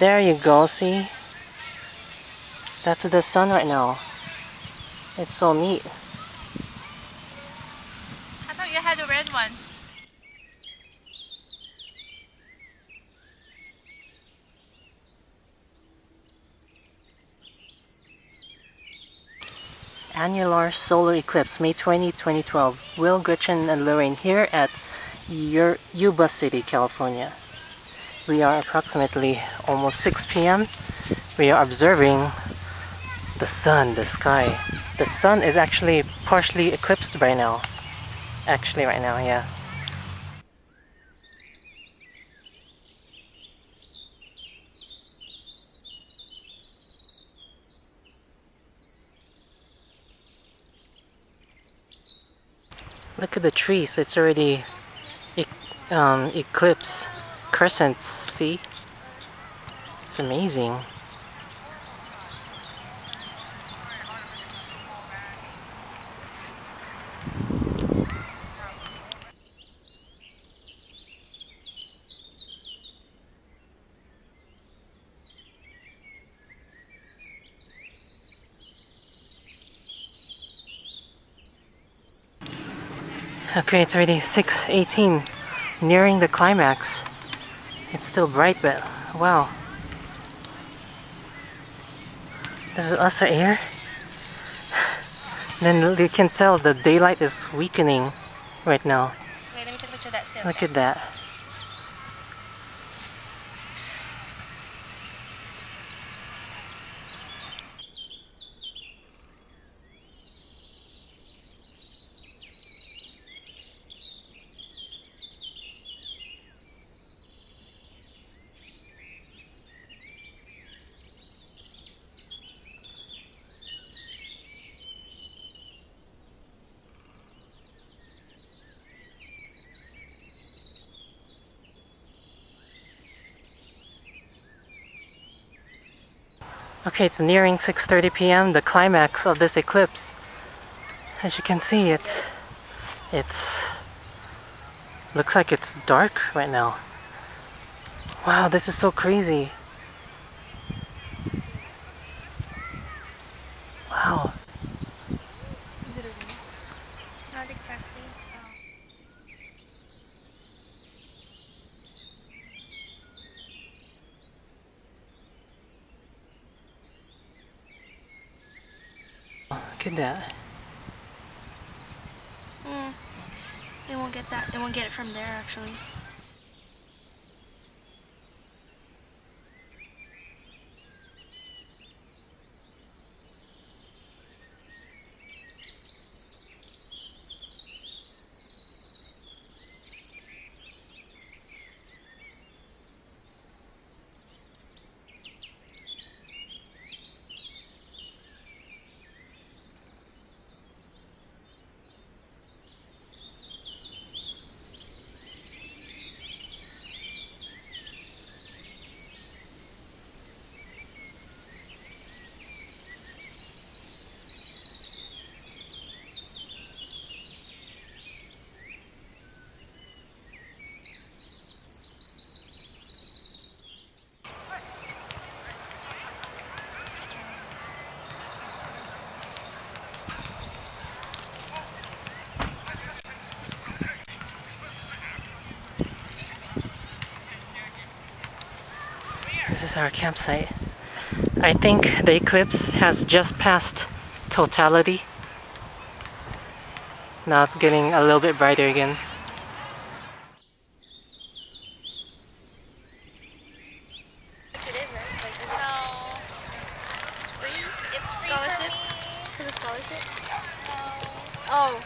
There you go, see? That's the sun right now. It's so neat. I thought you had a red one. Annular solar eclipse, May 20, 2012. Will, Gretchen, and Loraine here at Yuba City, California. We are approximately almost 6 p.m. We are observing the sun, the sky. The sun is actually partially eclipsed right now. Actually right now, yeah. Look at the trees, it's already um, eclipse crescents, see? It's amazing. Okay, it's already 6.18, nearing the climax. It's still bright, but wow. This is us air. Then you can tell the daylight is weakening right now. Wait, let me take a picture of that still. Look at that. Okay, it's nearing 6.30 p.m., the climax of this eclipse. As you can see, it, it's, looks like it's dark right now. Wow, this is so crazy. Wow. Is it a ring? Not exactly. Oh. At that. Mm. They won't get that. They won't get it from there actually. This is our campsite. I think the eclipse has just passed totality. Now it's getting a little bit brighter again. It is, right? Like, so, free? It's free Scholarship? for me. For the scholarship? Oh.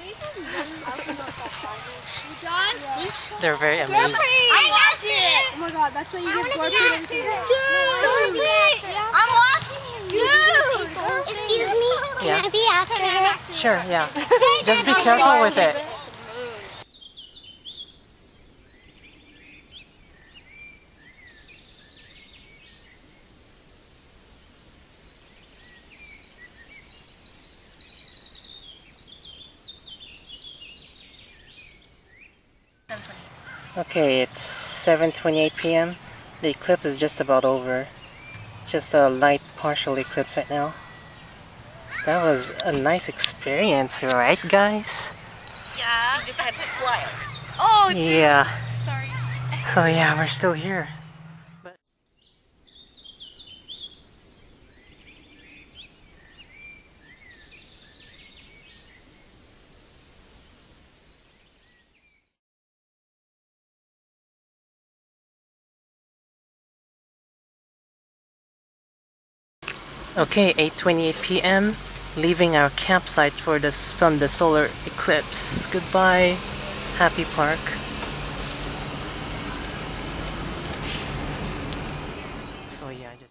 You done? They're very amazed. I'm watching it. Oh my god, that's what you get bored Dude, Dude! I'm watching you. Dude! Excuse me. Can Yeah. I be after her? Sure, yeah. Just be careful with it. Okay, it's 7.28 p.m. The eclipse is just about over. It's just a light partial eclipse right now. That was a nice experience, right guys? Yeah. You just had to fly. Oh, dude. Yeah. Sorry. So yeah, we're still here. Okay, 8:28 p.m. Leaving our campsite for this from the solar eclipse. Goodbye, Happy Park.